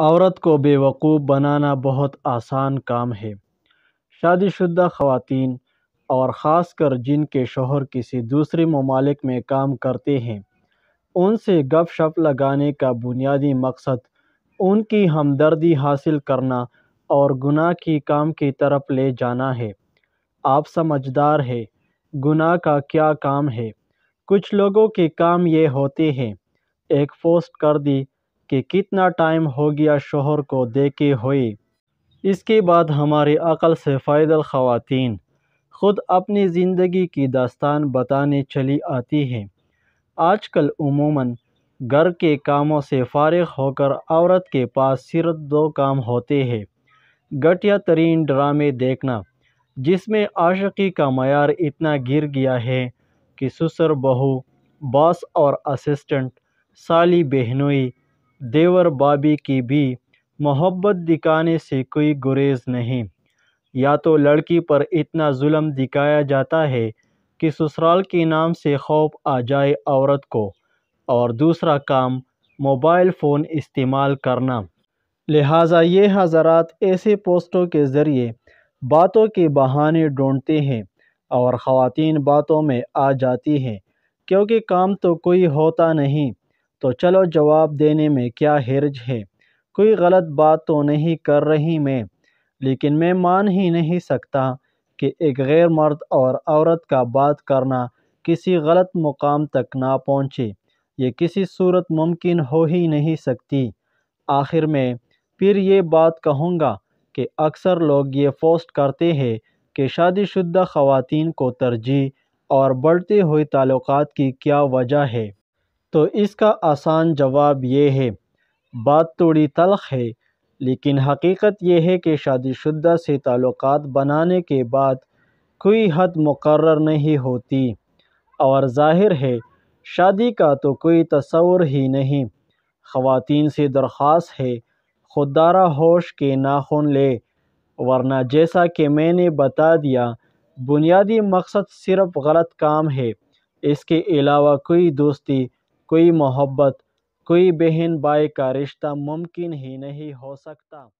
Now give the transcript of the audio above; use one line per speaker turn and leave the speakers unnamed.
औरत को बेवकूफ़ बनाना बहुत आसान काम है। शादीशुदा ख़वातीन और ख़ास कर जिनके शोहर किसी दूसरे ममालिक में काम करते हैं, उनसे गप शप लगाने का बुनियादी मकसद उनकी हमदर्दी हासिल करना और गुनाह की काम की तरफ़ ले जाना है। आप समझदार है, गुनाह का क्या काम है? कुछ लोगों के काम ये होते हैं, एक पोस्ट कर दी कि कितना टाइम हो गया शोहर को देखे हुए इसके बाद हमारे अक़ल से फ़ायदल ख़वातीन, ख़ुद अपनी ज़िंदगी की दास्तान बताने चली आती हैं। आजकल उमूमन घर के कामों से फारिग होकर औरत के पास सिर्फ़ दो काम होते हैं। घटिया तरीन ड्रामे देखना, जिसमें आशिकी का मैार इतना गिर गया है कि ससुर बहू, बॉस और असिस्टेंट, साली बहनोई देवर बाबी की भी मोहब्बत दिखाने से कोई गुरेज नहीं। या तो लड़की पर इतना जुल्म दिखाया जाता है कि ससुराल के नाम से खौफ आ जाए औरत को, और दूसरा काम मोबाइल फ़ोन इस्तेमाल करना। लिहाजा ये हज़रात ऐसे पोस्टों के ज़रिए बातों के बहाने ढूंढते हैं और ख़वातीन बातों में आ जाती हैं, क्योंकि काम तो कोई होता नहीं। तो चलो जवाब देने में क्या हर्ज है? कोई गलत बात तो नहीं कर रही मैं। लेकिन मैं मान ही नहीं सकता कि एक गैर मर्द और औरत का बात करना किसी गलत मुकाम तक ना पहुँचे। ये किसी सूरत मुमकिन हो ही नहीं सकती। आखिर में फिर ये बात कहूँगा कि अक्सर लोग ये पोस्ट करते हैं कि शादीशुदा ख़वातीन को तरजीह और बढ़ते हुए ताल्लुकात की क्या वजह है। तो इसका आसान जवाब ये है, बात थोड़ी तलख है, लेकिन हकीकत यह है कि शादीशुदा से ताल्लुक़ बनाने के बाद कोई हद मुकर नहीं होती। और ज़ाहिर है, शादी का तो कोई तस्वुर ही नहीं। ख़वातीन से दरख्वास्त है खुदारा होश के नाखुन ले, वरना जैसा कि मैंने बता दिया, बुनियादी मकसद सिर्फ़ गलत काम है। इसके अलावा कोई दोस्ती कोई मोहब्बत कोई बहन भाई का रिश्ता मुमकिन ही नहीं हो सकता।